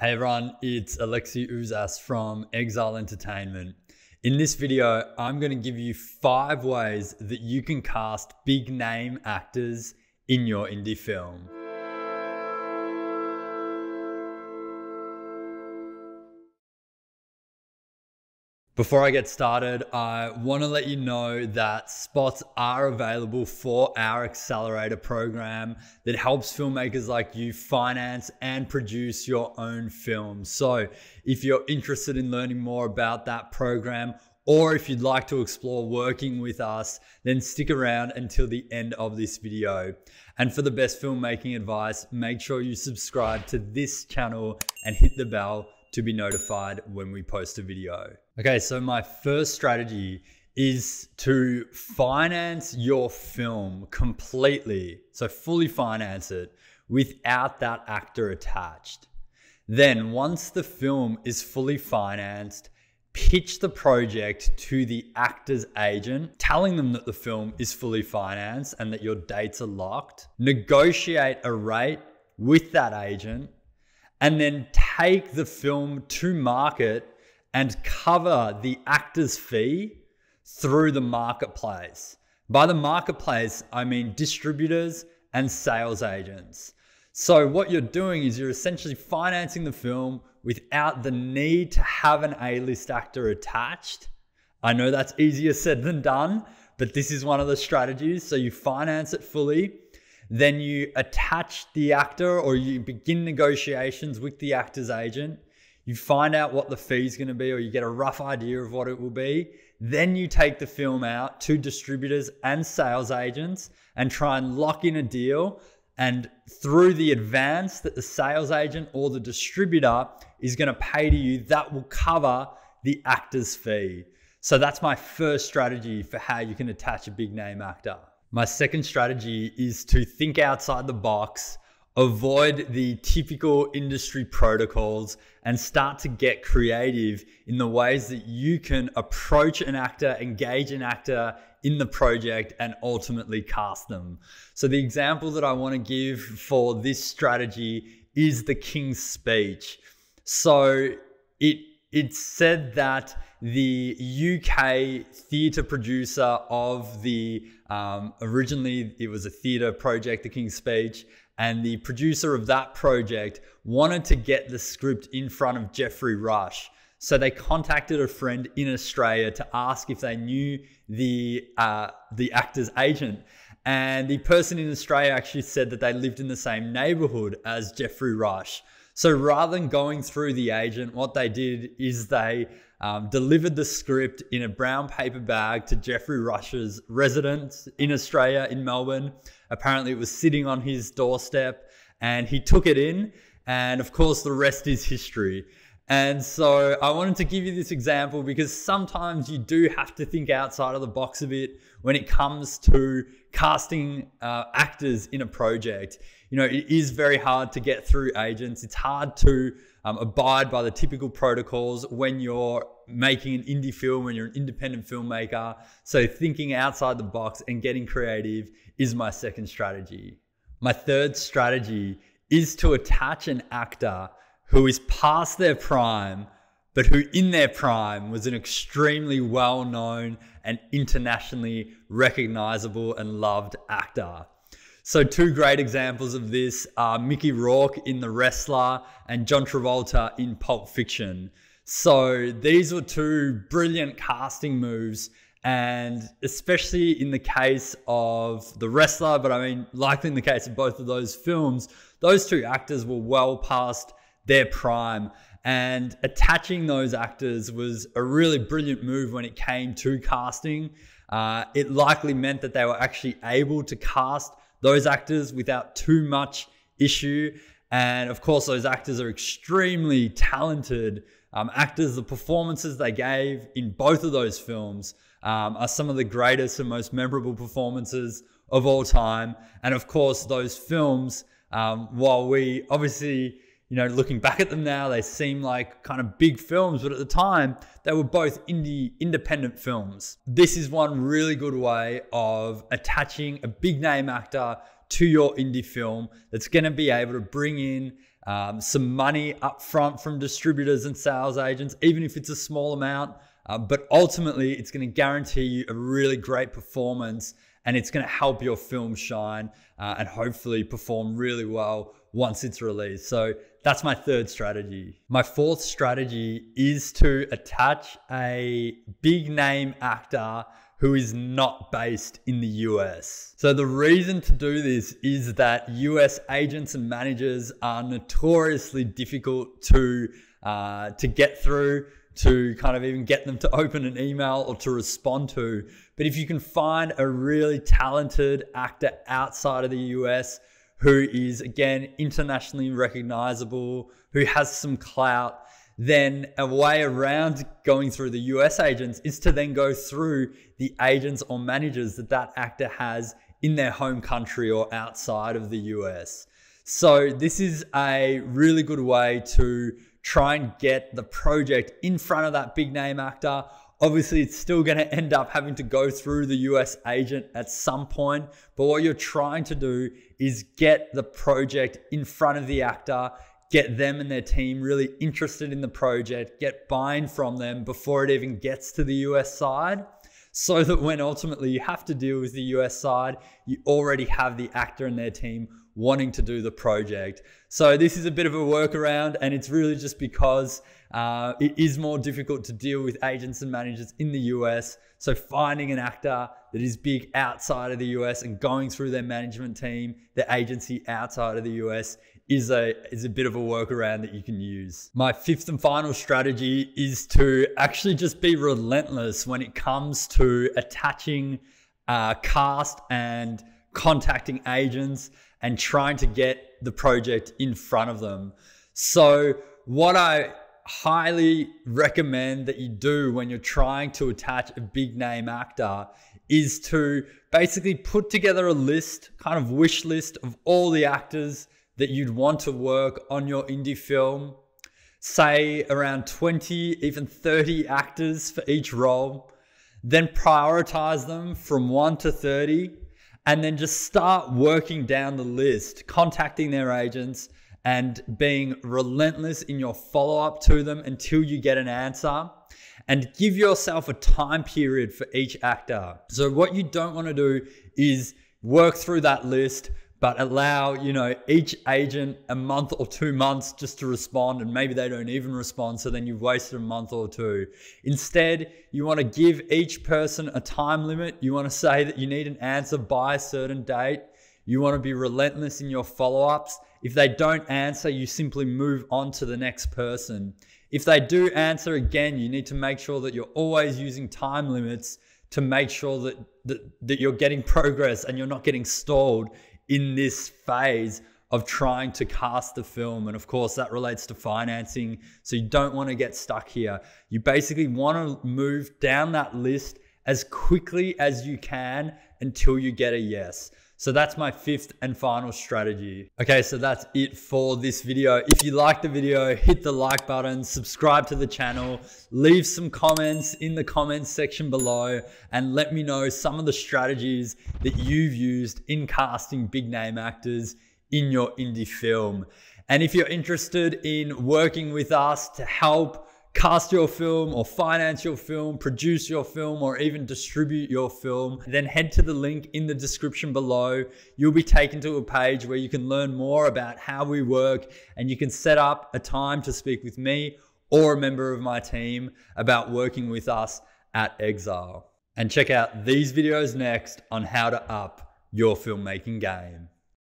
Hey everyone, it's Alexi Ouzas from Exile Entertainment. In this video, I'm going to give you five ways that you can cast big name actors in your indie film. Before I get started, I want to let you know that spots are available for our accelerator program that helps filmmakers like you finance and produce your own films. So, if you're interested in learning more about that program, or if you'd like to explore working with us, then stick around until the end of this video. And for the best filmmaking advice, make sure you subscribe to this channel and hit the bell to be notified when we post a video. Okay, so my first strategy is to finance your film completely. So fully finance it without that actor attached. Then once the film is fully financed, pitch the project to the actor's agent, telling them that the film is fully financed and that your dates are locked. Negotiate a rate with that agent and then take the film to market and cover the actor's fee through the marketplace. By the marketplace, I mean distributors and sales agents. So, what you're doing is you're essentially financing the film without the need to have an A list actor attached. I know that's easier said than done, but this is one of the strategies. So, you finance it fully then you attach the actor or you begin negotiations with the actor's agent. You find out what the fee is going to be, or you get a rough idea of what it will be. Then you take the film out to distributors and sales agents and try and lock in a deal. And through the advance that the sales agent or the distributor is going to pay to you, that will cover the actor's fee. So that's my first strategy for how you can attach a big name actor. My second strategy is to think outside the box, avoid the typical industry protocols, and start to get creative in the ways that you can approach an actor, engage an actor in the project, and ultimately cast them. So, the example that I want to give for this strategy is the King's Speech. So, it it said that the UK theatre producer of the um, originally it was a theatre project, The King's Speech, and the producer of that project wanted to get the script in front of Geoffrey Rush. So they contacted a friend in Australia to ask if they knew the uh, the actor's agent. And the person in Australia actually said that they lived in the same neighborhood as Geoffrey Rush. So rather than going through the agent, what they did is they um, delivered the script in a brown paper bag to Geoffrey Rush's residence in Australia, in Melbourne. Apparently, it was sitting on his doorstep and he took it in. And of course, the rest is history. And so I wanted to give you this example because sometimes you do have to think outside of the box a bit when it comes to casting uh, actors in a project. You know, it is very hard to get through agents. It's hard to um, abide by the typical protocols when you're making an indie film, when you're an independent filmmaker. So thinking outside the box and getting creative is my second strategy. My third strategy is to attach an actor who is past their prime, but who in their prime was an extremely well known and internationally recognizable and loved actor. So, two great examples of this are Mickey Rourke in The Wrestler and John Travolta in Pulp Fiction. So, these were two brilliant casting moves. And especially in the case of The Wrestler, but I mean, likely in the case of both of those films, those two actors were well past their prime. And attaching those actors was a really brilliant move when it came to casting. Uh, it likely meant that they were actually able to cast those actors without too much issue. And of course, those actors are extremely talented um, actors. The performances they gave in both of those films um, are some of the greatest and most memorable performances of all time. And of course, those films, um, while we obviously you know, looking back at them now, they seem like kind of big films, but at the time, they were both indie independent films. This is one really good way of attaching a big name actor to your indie film that's going to be able to bring in um, some money up front from distributors and sales agents, even if it's a small amount. Uh, but ultimately, it's going to guarantee you a really great performance and it's going to help your film shine uh, and hopefully perform really well once it's released. So that's my third strategy. My fourth strategy is to attach a big name actor who is not based in the US. So the reason to do this is that US agents and managers are notoriously difficult to uh, to get through, to kind of even get them to open an email or to respond to. But if you can find a really talented actor outside of the US who is again internationally recognizable, who has some clout, then a way around going through the US agents is to then go through the agents or managers that that actor has in their home country or outside of the US. So this is a really good way to try and get the project in front of that big name actor. Obviously, it's still going to end up having to go through the US agent at some point. But what you're trying to do is get the project in front of the actor, get them and their team really interested in the project, get buy-in from them before it even gets to the US side. So that when ultimately you have to deal with the US side, you already have the actor and their team wanting to do the project. So this is a bit of a workaround, and it's really just because uh, it is more difficult to deal with agents and managers in the US. So finding an actor that is big outside of the US and going through their management team, their agency outside of the US is a is a bit of a workaround that you can use. My fifth and final strategy is to actually just be relentless when it comes to attaching uh, cast and contacting agents and trying to get the project in front of them. So, what I highly recommend that you do when you're trying to attach a big name actor is to basically put together a list, kind of wish list of all the actors that you'd want to work on your indie film. Say around 20, even 30 actors for each role. Then prioritize them from 1 to 30 and then just start working down the list, contacting their agents and being relentless in your follow up to them until you get an answer. And give yourself a time period for each actor. So, what you don't want to do is work through that list, but allow you know each agent a month or two months just to respond and maybe they don't even respond so then you've wasted a month or two instead you want to give each person a time limit you want to say that you need an answer by a certain date you want to be relentless in your follow-ups if they don't answer you simply move on to the next person if they do answer again you need to make sure that you're always using time limits to make sure that, that, that you're getting progress and you're not getting stalled in this phase of trying to cast the film. And of course, that relates to financing. So you don't want to get stuck here. You basically want to move down that list as quickly as you can until you get a yes. So that's my fifth and final strategy. Okay, so that's it for this video. If you like the video, hit the like button, subscribe to the channel, leave some comments in the comments section below, and let me know some of the strategies that you've used in casting big name actors in your indie film. And if you're interested in working with us to help cast your film or finance your film, produce your film, or even distribute your film, then head to the link in the description below. You'll be taken to a page where you can learn more about how we work and you can set up a time to speak with me or a member of my team about working with us at Exile. And check out these videos next on how to up your filmmaking game.